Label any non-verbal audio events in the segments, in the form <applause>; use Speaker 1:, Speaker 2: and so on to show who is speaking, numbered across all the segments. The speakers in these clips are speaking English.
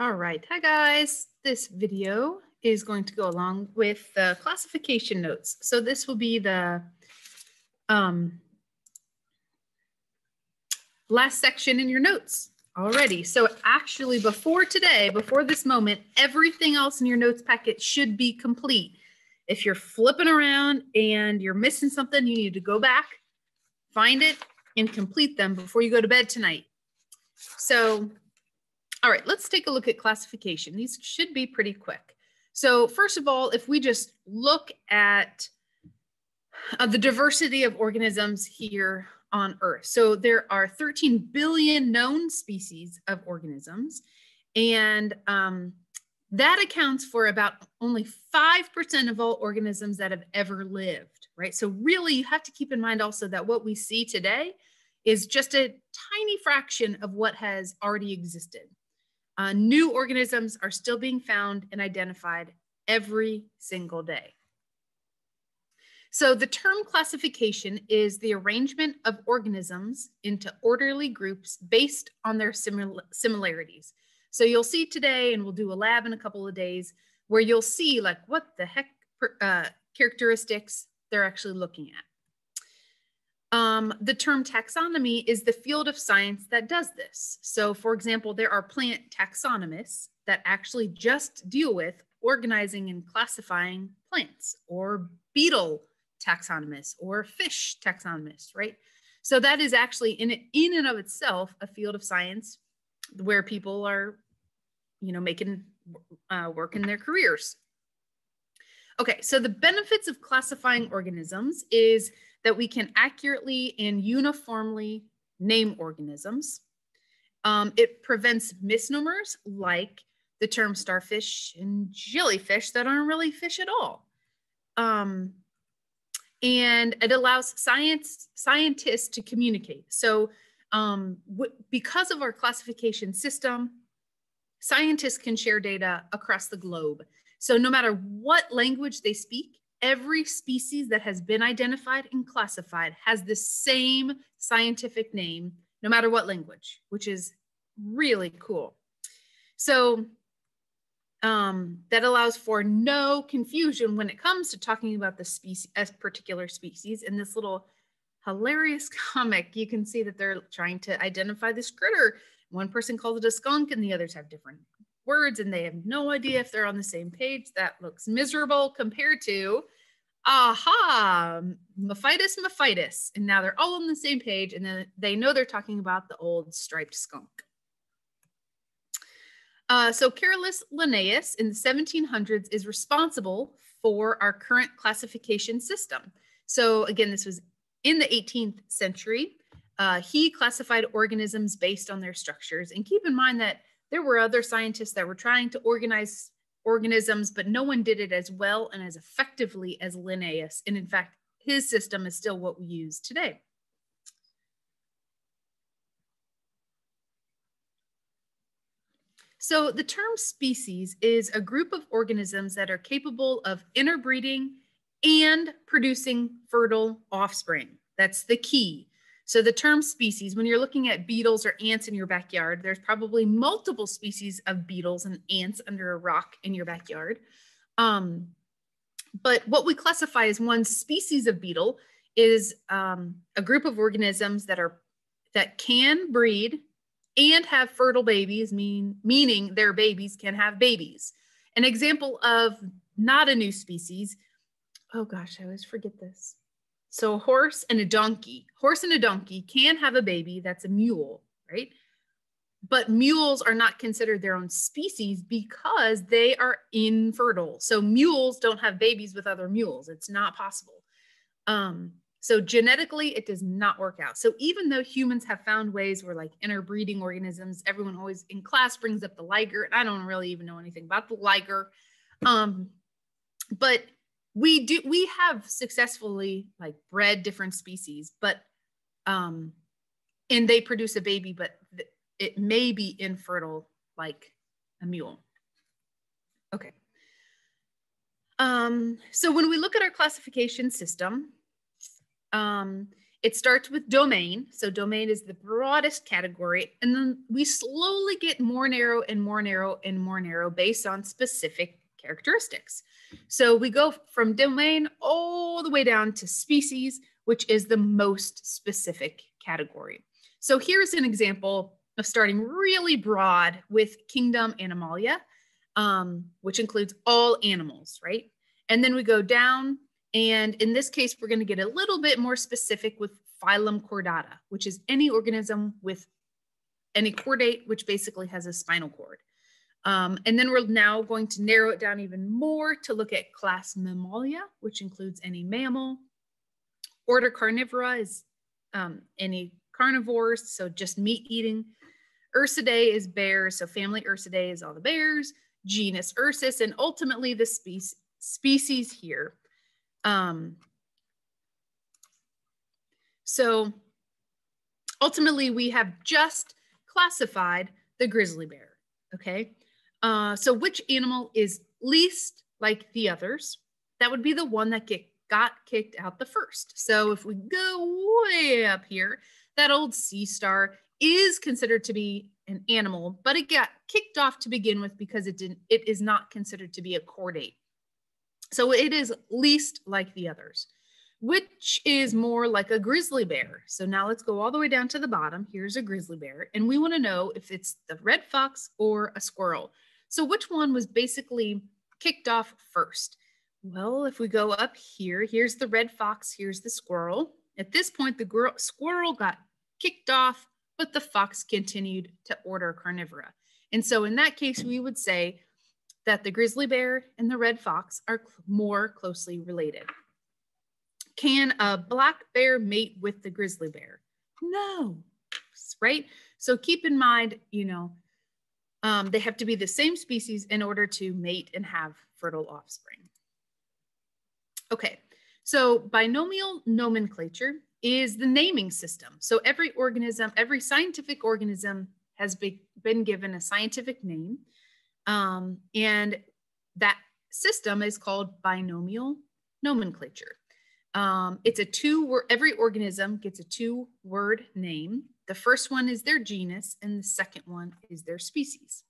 Speaker 1: All right, hi guys. This video is going to go along with the classification notes. So this will be the um, last section in your notes already. So actually before today, before this moment, everything else in your notes packet should be complete. If you're flipping around and you're missing something, you need to go back, find it, and complete them before you go to bed tonight. So, all right, let's take a look at classification. These should be pretty quick. So first of all, if we just look at uh, the diversity of organisms here on Earth. So there are 13 billion known species of organisms, and um, that accounts for about only 5% of all organisms that have ever lived, right? So really you have to keep in mind also that what we see today is just a tiny fraction of what has already existed. Uh, new organisms are still being found and identified every single day. So the term classification is the arrangement of organisms into orderly groups based on their simil similarities. So you'll see today, and we'll do a lab in a couple of days, where you'll see like what the heck uh, characteristics they're actually looking at. Um, the term taxonomy is the field of science that does this. So, for example, there are plant taxonomists that actually just deal with organizing and classifying plants, or beetle taxonomists, or fish taxonomists, right? So that is actually in in and of itself a field of science where people are, you know, making uh, work in their careers. Okay, so the benefits of classifying organisms is that we can accurately and uniformly name organisms. Um, it prevents misnomers like the term starfish and jellyfish that aren't really fish at all. Um, and it allows science scientists to communicate. So um, because of our classification system, scientists can share data across the globe. So no matter what language they speak, every species that has been identified and classified has the same scientific name, no matter what language, which is really cool. So um, that allows for no confusion when it comes to talking about the species, a particular species. In this little hilarious <laughs> comic, you can see that they're trying to identify this critter. One person calls it a skunk and the others have different words and they have no idea if they're on the same page. That looks miserable compared to, aha, Mephitis mephitis. And now they're all on the same page and then they know they're talking about the old striped skunk. Uh, so Carolus Linnaeus in the 1700s is responsible for our current classification system. So again, this was in the 18th century. Uh, he classified organisms based on their structures. And keep in mind that there were other scientists that were trying to organize organisms, but no one did it as well and as effectively as Linnaeus. And in fact, his system is still what we use today. So the term species is a group of organisms that are capable of interbreeding and producing fertile offspring. That's the key. So the term species, when you're looking at beetles or ants in your backyard, there's probably multiple species of beetles and ants under a rock in your backyard. Um, but what we classify as one species of beetle is um, a group of organisms that are that can breed and have fertile babies, mean, meaning their babies can have babies. An example of not a new species, oh gosh, I always forget this. So a horse and a donkey, horse and a donkey can have a baby that's a mule, right? But mules are not considered their own species because they are infertile. So mules don't have babies with other mules. It's not possible. Um, so genetically, it does not work out. So even though humans have found ways where like interbreeding organisms, everyone always in class brings up the liger, and I don't really even know anything about the liger. Um, but we do we have successfully like bred different species but um and they produce a baby but it may be infertile like a mule okay um so when we look at our classification system um It starts with domain. So domain is the broadest category. And then we slowly get more narrow and more narrow and more narrow based on specific characteristics. So we go from domain all the way down to species, which is the most specific category. So here's an example of starting really broad with kingdom Animalia, um, which includes all animals, right? And then we go down and in this case, we're going to get a little bit more specific with phylum chordata, which is any organism with any chordate, which basically has a spinal cord. Um, and then we're now going to narrow it down even more to look at class Mammalia, which includes any mammal. Order Carnivora is um, any carnivores, so just meat eating. Ursidae is bears, so family Ursidae is all the bears. Genus Ursus, and ultimately the spe species here um, so ultimately, we have just classified the grizzly bear. Okay. Uh, so which animal is least like the others? That would be the one that get, got kicked out the first. So if we go way up here, that old sea star is considered to be an animal, but it got kicked off to begin with because it didn't, it is not considered to be a chordate. So it is least like the others, which is more like a grizzly bear. So now let's go all the way down to the bottom. Here's a grizzly bear, and we want to know if it's the red fox or a squirrel. So which one was basically kicked off first? Well, if we go up here, here's the red fox, here's the squirrel. At this point, the squirrel got kicked off, but the fox continued to order carnivora. And so in that case, we would say that the grizzly bear and the red fox are more closely related. Can a black bear mate with the grizzly bear? No, right? So keep in mind, you know, um, they have to be the same species in order to mate and have fertile offspring. Okay, so binomial nomenclature is the naming system. So every organism, every scientific organism has be, been given a scientific name. Um, and that system is called binomial nomenclature. Um, it's a two word, every organism gets a two word name. The first one is their genus, and the second one is their species.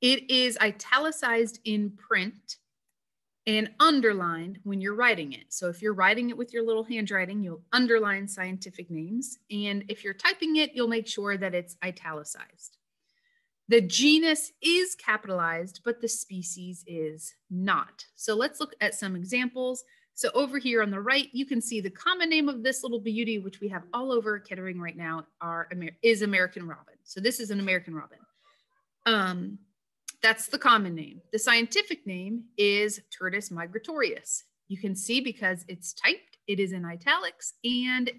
Speaker 1: It is italicized in print and underlined when you're writing it. So if you're writing it with your little handwriting, you'll underline scientific names. And if you're typing it, you'll make sure that it's italicized. The genus is capitalized, but the species is not. So let's look at some examples. So over here on the right, you can see the common name of this little beauty, which we have all over Kettering right now, are, is American robin. So this is an American robin. Um, that's the common name. The scientific name is Turdus migratorius. You can see because it's typed, it is in italics, and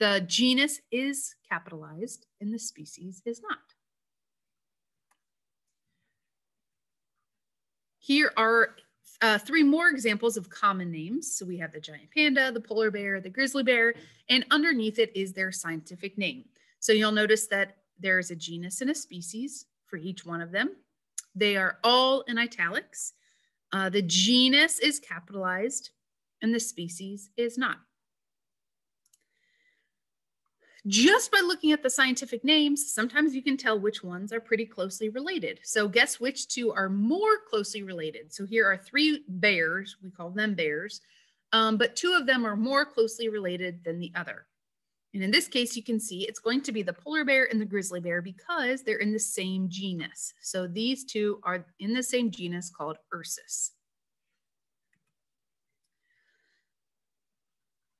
Speaker 1: the genus is capitalized and the species is not. Here are uh, three more examples of common names. So we have the giant panda, the polar bear, the grizzly bear, and underneath it is their scientific name. So you'll notice that there is a genus and a species for each one of them. They are all in italics. Uh, the genus is capitalized and the species is not. Just by looking at the scientific names, sometimes you can tell which ones are pretty closely related. So guess which two are more closely related? So here are three bears, we call them bears, um, but two of them are more closely related than the other. And in this case, you can see it's going to be the polar bear and the grizzly bear because they're in the same genus. So these two are in the same genus called Ursus.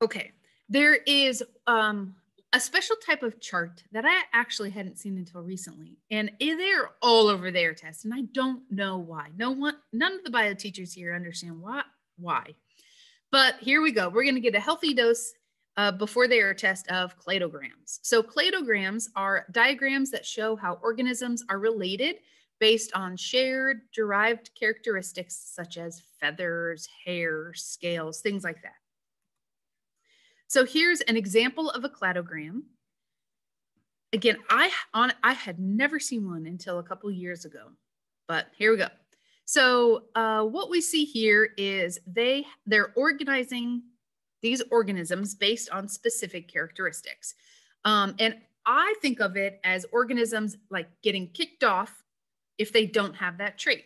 Speaker 1: Okay, there is um, a special type of chart that I actually hadn't seen until recently. And they're all over their test. And I don't know why. No one, none of the bio teachers here understand why. why. But here we go. We're going to get a healthy dose uh, before their test of cladograms. So cladograms are diagrams that show how organisms are related based on shared derived characteristics such as feathers, hair, scales, things like that. So here's an example of a cladogram. Again, I, on, I had never seen one until a couple years ago, but here we go. So uh, what we see here is they, they're organizing these organisms based on specific characteristics. Um, and I think of it as organisms like getting kicked off if they don't have that trait.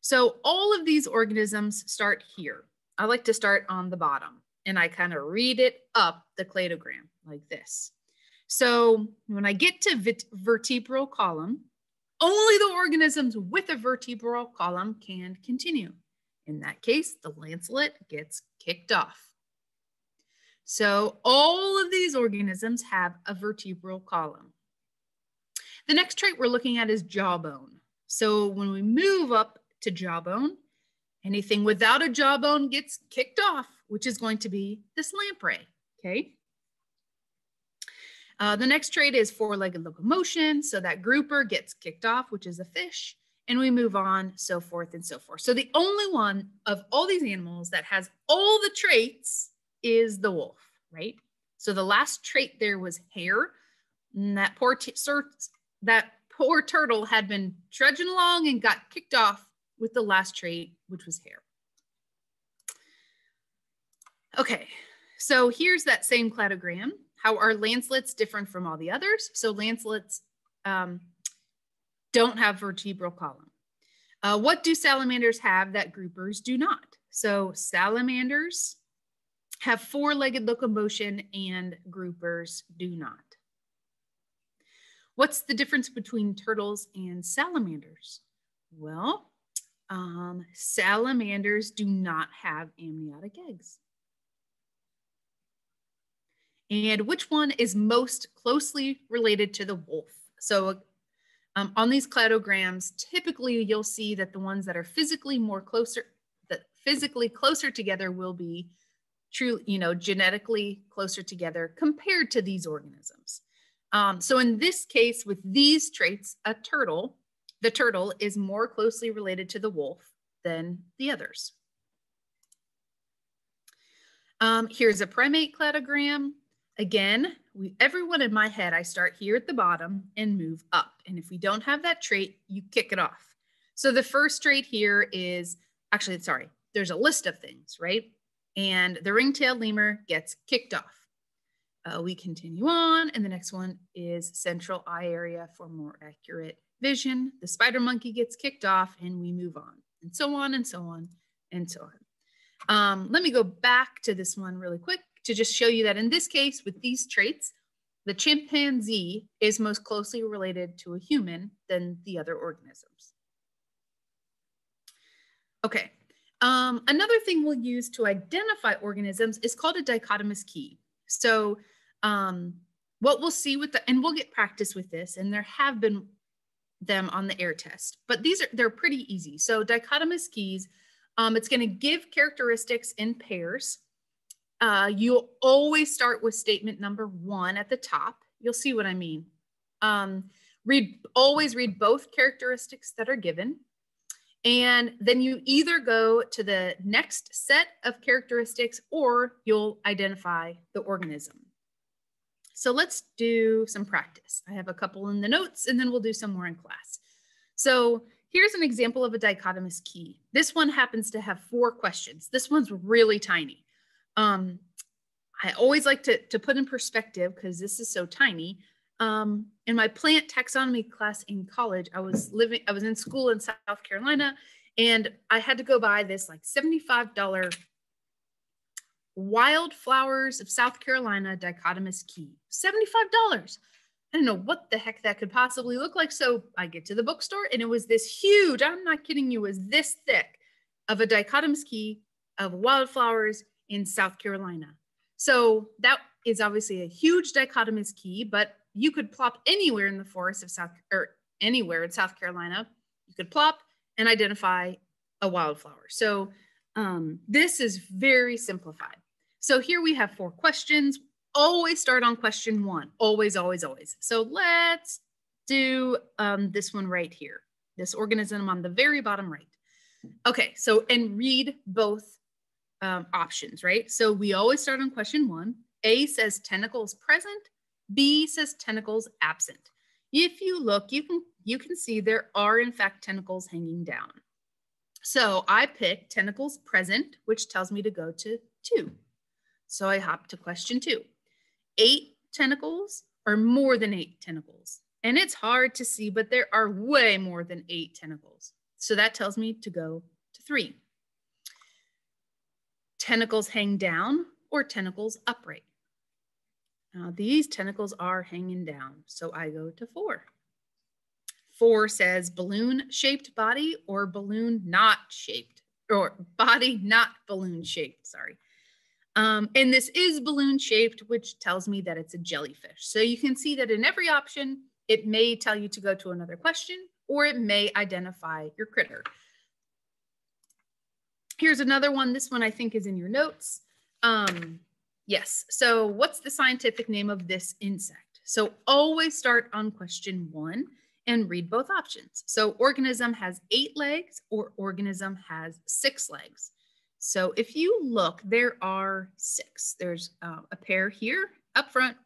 Speaker 1: So all of these organisms start here. I like to start on the bottom and I kind of read it up the cladogram like this. So when I get to vertebral column, only the organisms with a vertebral column can continue. In that case, the lancelet gets kicked off. So all of these organisms have a vertebral column. The next trait we're looking at is jawbone. So when we move up to jawbone, anything without a jawbone gets kicked off, which is going to be this lamprey, okay? Uh, the next trait is four-legged locomotion. So that grouper gets kicked off, which is a fish, and we move on, so forth and so forth. So the only one of all these animals that has all the traits is the wolf, right? So the last trait there was hair. And that poor that poor turtle had been trudging along and got kicked off with the last trait, which was hair. Okay, so here's that same cladogram. How are lancelets different from all the others? So lancelets um, don't have vertebral column. Uh, what do salamanders have that groupers do not? So salamanders have four-legged locomotion and groupers do not. What's the difference between turtles and salamanders? Well, um, salamanders do not have amniotic eggs. And which one is most closely related to the wolf? So um, on these cladograms, typically you'll see that the ones that are physically more closer, that physically closer together will be true, you know, genetically closer together compared to these organisms. Um, so in this case, with these traits, a turtle, the turtle is more closely related to the wolf than the others. Um, here's a primate cladogram. Again, we, everyone in my head, I start here at the bottom and move up. And if we don't have that trait, you kick it off. So the first trait here is, actually, sorry, there's a list of things, right? And the ring-tailed lemur gets kicked off. Uh, we continue on, and the next one is central eye area for more accurate vision. The spider monkey gets kicked off, and we move on, and so on, and so on, and so on. Um, let me go back to this one really quick to just show you that in this case, with these traits, the chimpanzee is most closely related to a human than the other organisms. Okay, um, another thing we'll use to identify organisms is called a dichotomous key. So um, what we'll see with the, and we'll get practice with this, and there have been them on the air test, but these are, they're pretty easy. So dichotomous keys, um, it's gonna give characteristics in pairs. Uh, you'll always start with statement number one at the top. You'll see what I mean. Um, read, always read both characteristics that are given. And then you either go to the next set of characteristics or you'll identify the organism. So let's do some practice. I have a couple in the notes and then we'll do some more in class. So here's an example of a dichotomous key. This one happens to have four questions. This one's really tiny. Um, I always like to, to put in perspective because this is so tiny. Um, in my plant taxonomy class in college, I was living, I was in school in South Carolina and I had to go buy this like $75 Wildflowers of South Carolina dichotomous key. $75. I don't know what the heck that could possibly look like. So I get to the bookstore and it was this huge, I'm not kidding you, was this thick of a dichotomous key of wildflowers in South Carolina. So that is obviously a huge dichotomous key, but you could plop anywhere in the forest of South or anywhere in South Carolina. You could plop and identify a wildflower. So um, this is very simplified. So here we have four questions. Always start on question one. Always, always, always. So let's do um, this one right here. This organism on the very bottom right. Okay, so and read both um, options, right? So we always start on question one. A says tentacles present. B says tentacles absent. If you look, you can you can see there are in fact tentacles hanging down. So I picked tentacles present, which tells me to go to two. So I hop to question two. Eight tentacles or more than eight tentacles? And it's hard to see, but there are way more than eight tentacles. So that tells me to go to three. Tentacles hang down or tentacles upright. Now these tentacles are hanging down, so I go to four. Four says balloon shaped body or balloon not shaped, or body not balloon shaped, sorry. Um, and this is balloon shaped, which tells me that it's a jellyfish. So you can see that in every option, it may tell you to go to another question or it may identify your critter. Here's another one. This one I think is in your notes. Um, yes. So what's the scientific name of this insect? So always start on question one and read both options. So organism has eight legs or organism has six legs. So if you look, there are six. There's uh, a pair here up front,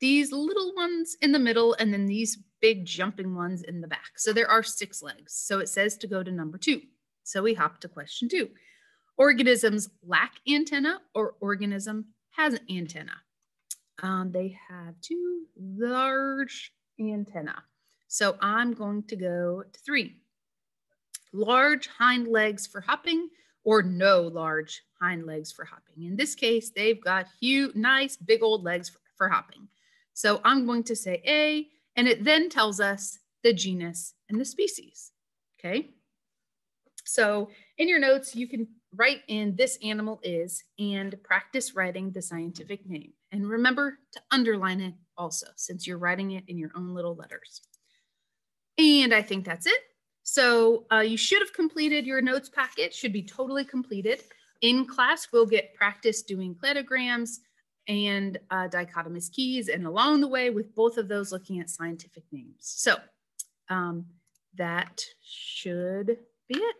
Speaker 1: these little ones in the middle, and then these big jumping ones in the back. So there are six legs. So it says to go to number two. So we hop to question two. Organisms lack antenna or organism has an antenna. Um, they have two large antenna. So I'm going to go to three. Large hind legs for hopping or no large hind legs for hopping. In this case, they've got huge, nice, big old legs for, for hopping. So I'm going to say A, and it then tells us the genus and the species, okay? So in your notes, you can write in this animal is and practice writing the scientific name. And remember to underline it also, since you're writing it in your own little letters. And I think that's it. So uh, you should have completed your notes packet, should be totally completed. In class, we'll get practice doing cladograms and uh, dichotomous keys, and along the way with both of those looking at scientific names. So um, that should be it.